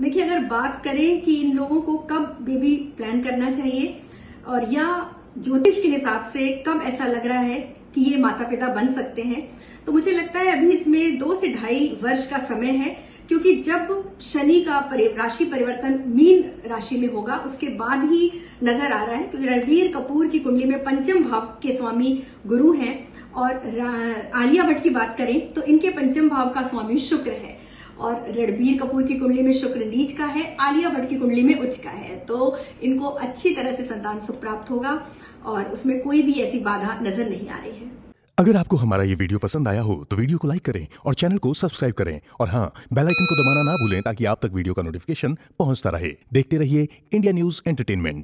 देखिए, अगर बात करें कि इन लोगों को कब बेबी प्लान करना चाहिए, और या ज्योतिष के हिसाब से कब ऐसा लग रहा है कि ये माता पिता बन सकते हैं तो मुझे लगता है अभी इसमें दो से ढाई वर्ष का समय है। क्योंकि जब शनि का राशि परिवर्तन मीन राशि में होगा, उसके बाद ही नज़र आ रहा है, क्योंकि रणबीर कपूर की कुंडली में पंचम भाव के स्वामी गुरु हैं। और आलिया भट्ट की बात करें तो इनके पंचम भाव का स्वामी शुक्र है। और रणबीर कपूर की कुंडली में शुक्र नीच का है, आलिया भट्ट की कुंडली में उच्च का है। तो इनको अच्छी तरह से संतान सुख प्राप्त होगा, और उसमें कोई भी ऐसी बाधा नज़र नहीं आ रही है। अगर आपको हमारा ये वीडियो पसंद आया हो तो वीडियो को लाइक करें और चैनल को सब्सक्राइब करें। और हाँ बेलाइकन को दबाना ना भूलें ताकि आप तक वीडियो का नोटिफिकेशन पहुँचता रहे। देखते रहिए इंडिया न्यूज़ एंटरटेनमेंट।